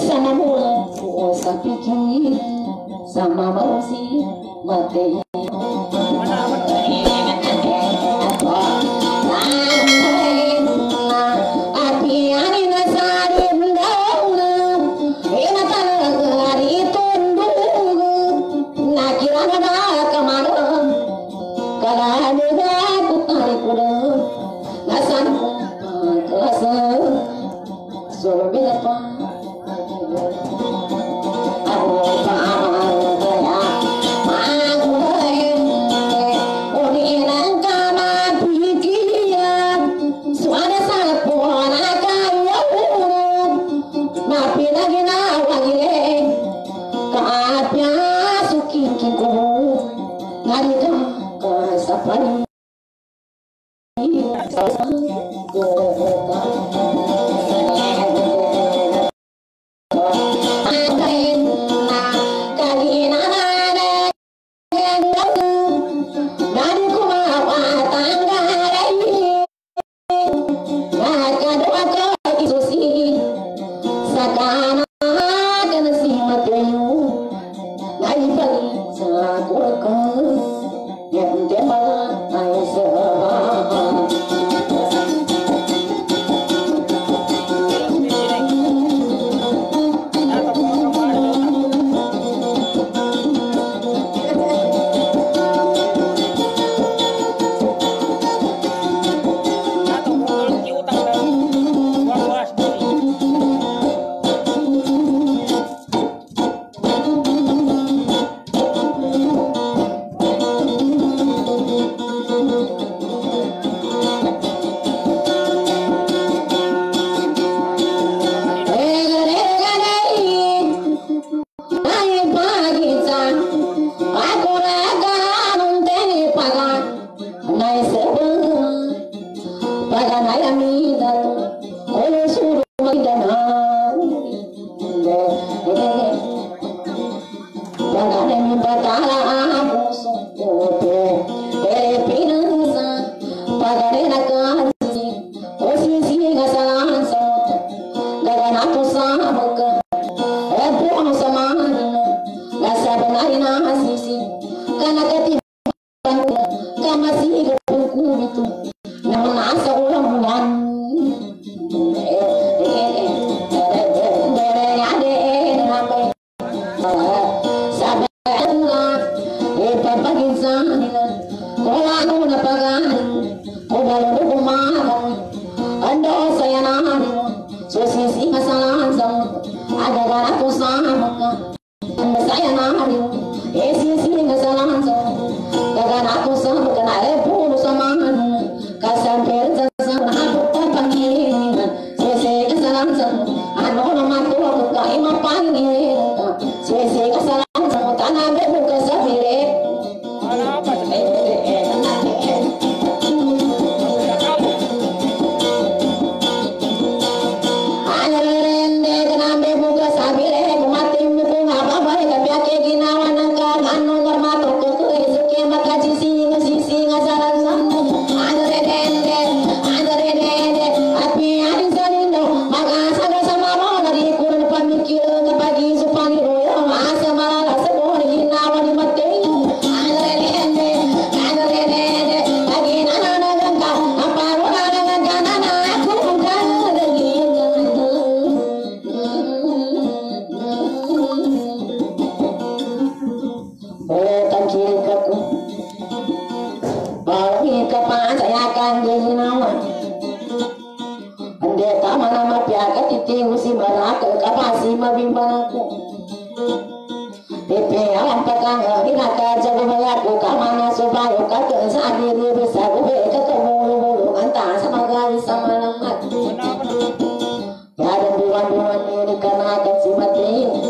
Sama mula ko sa pikir sama mausi mati. ti musibanaka kapasi mabimbanaka Pipi alam petangga binaka jago bayaku kamana subayu kakek sadiri bisa gue ketemu bulu antara sama gawi sama lemak Ya dan bulan-bulan ini karena akan simpatin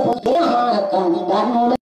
போய் தேவ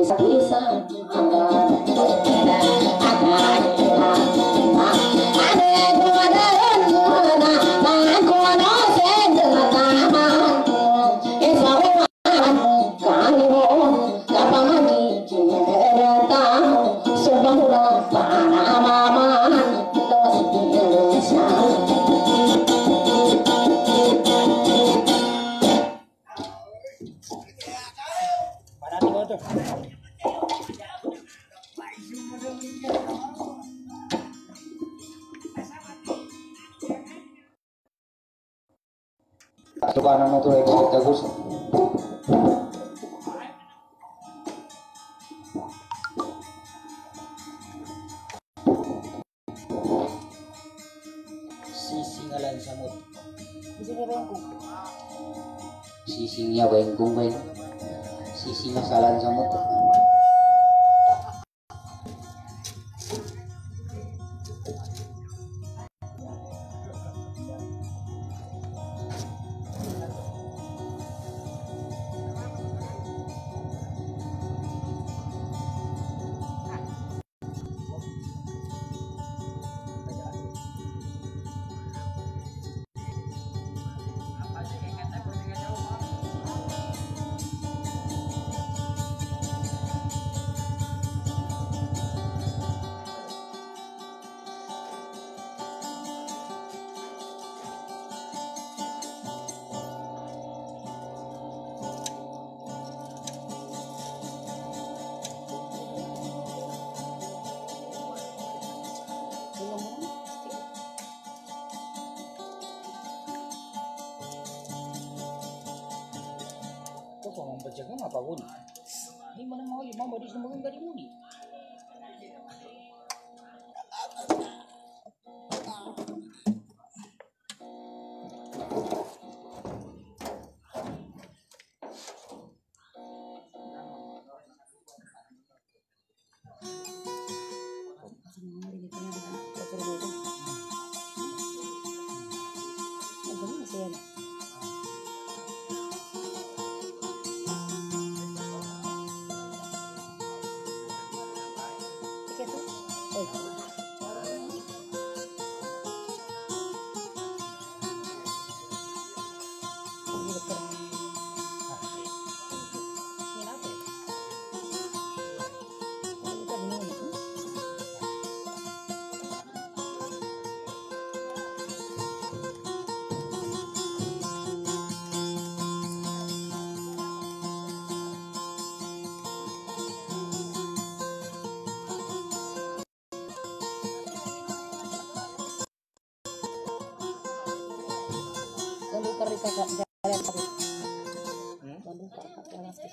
Tukanan mo jalan tapi. Bandung kakak jalan ke.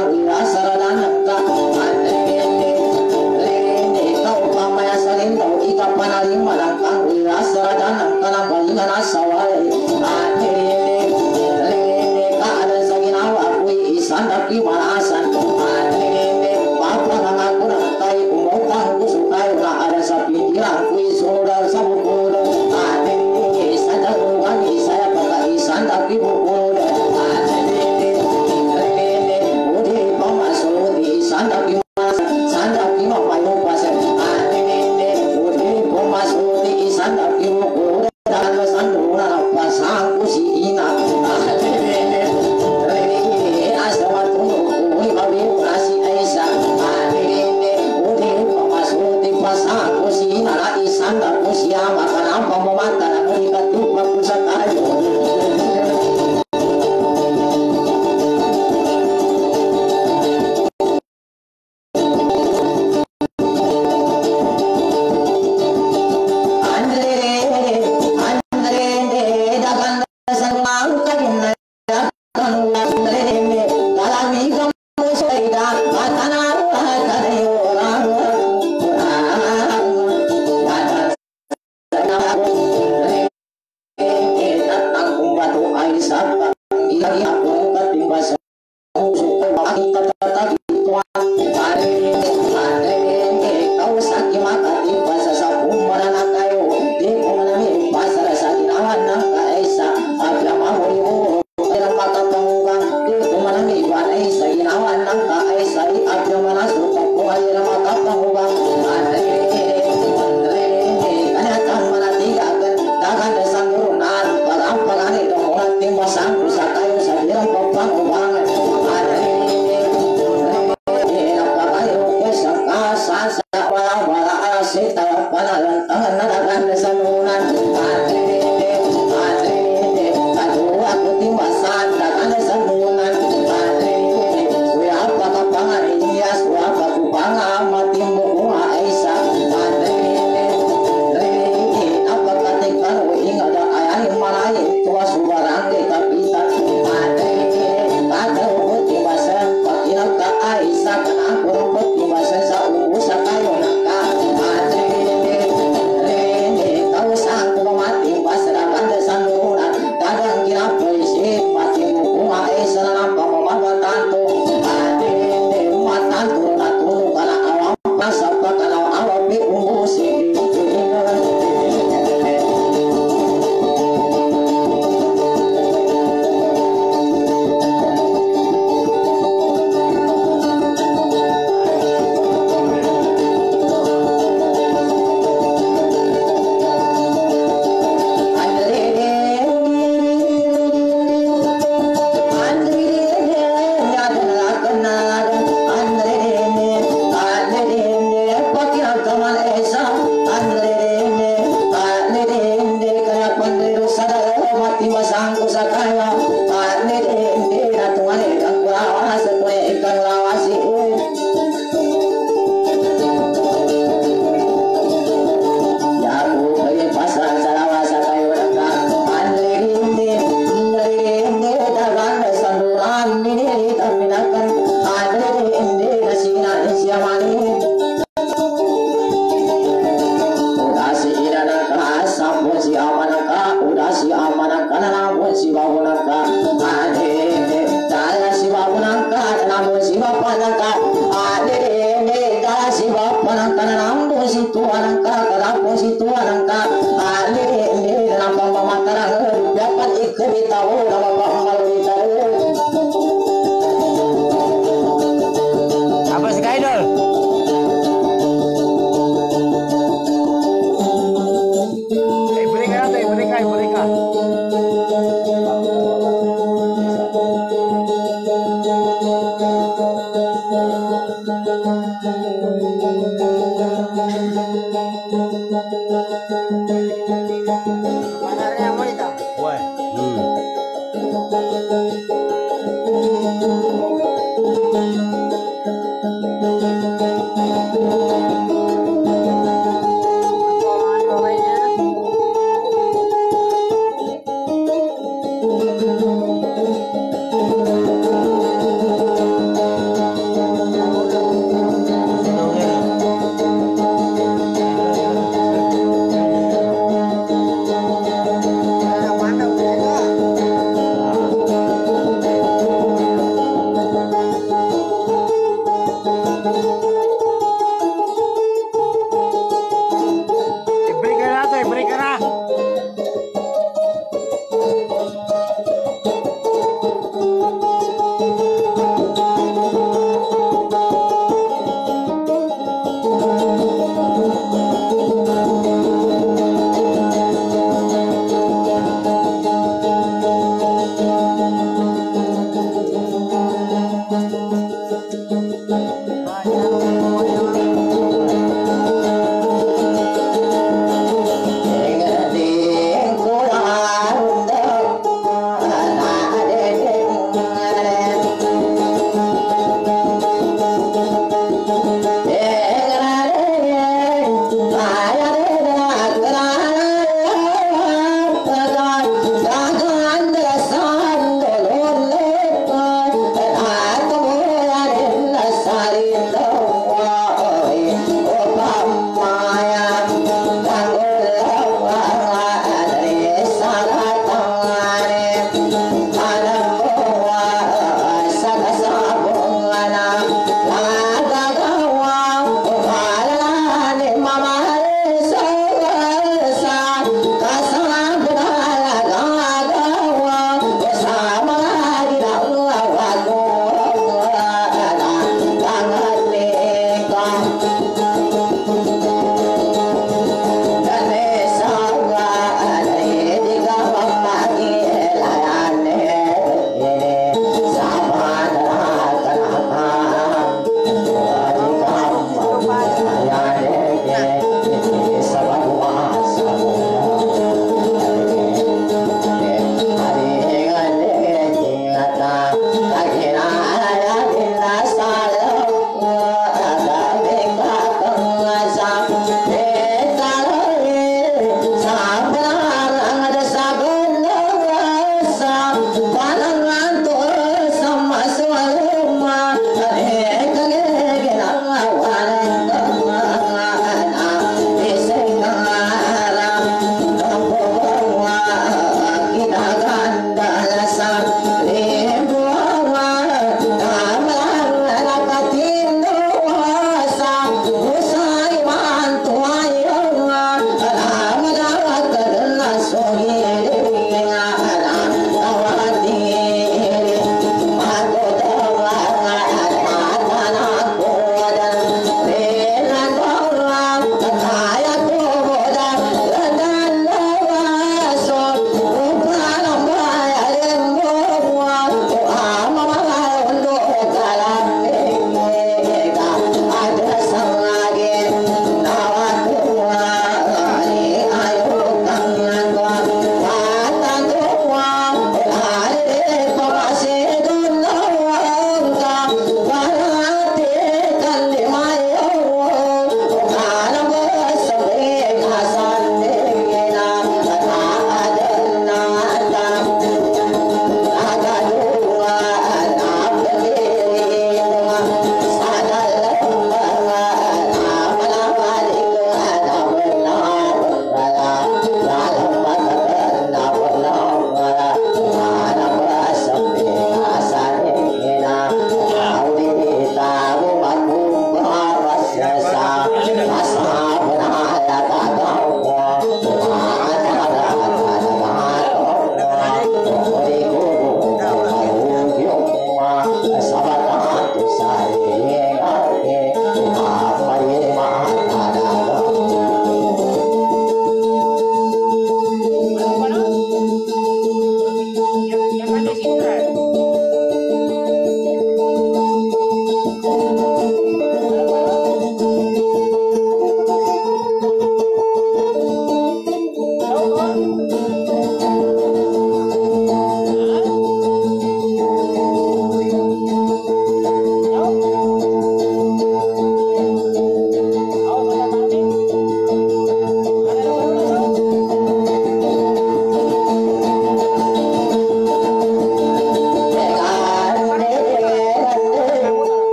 Allah.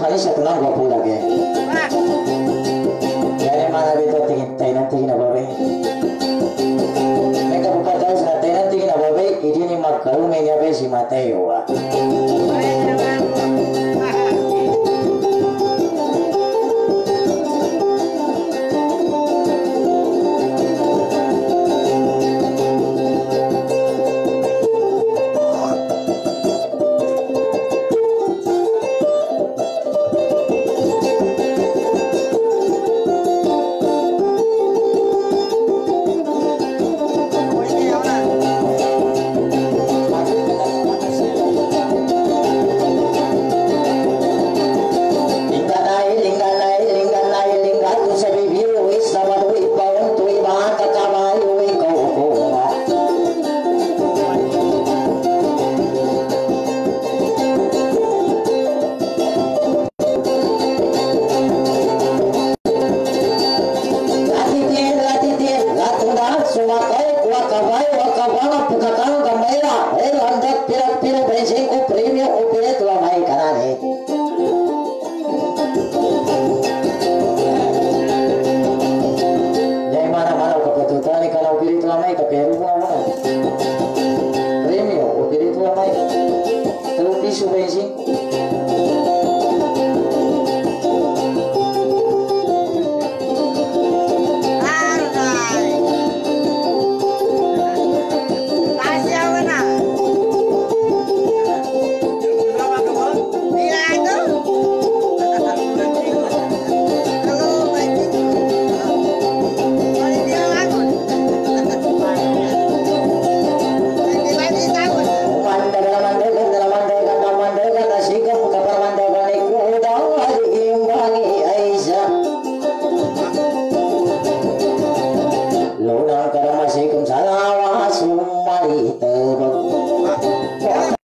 भाई सपना हुआ लगे kum salawa sumari tebang